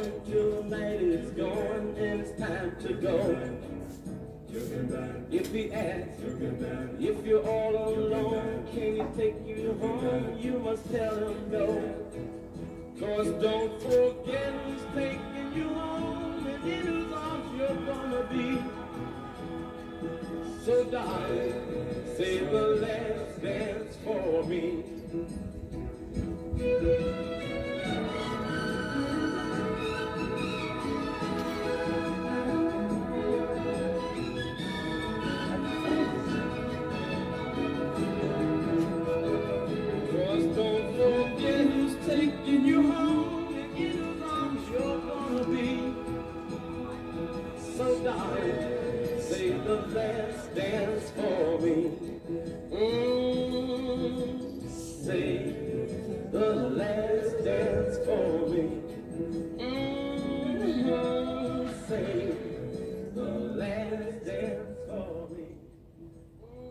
Tonight is gone and it's time to go. If he asks if you're all alone, can he take you home? You must tell him no. Cause don't forget who's taking you home and in whose arms you're gonna be. So darling, save the last dance for me. Say save the last dance for me. Mm, save the last dance for me. Mm, save the last dance for me. Mm-hmm.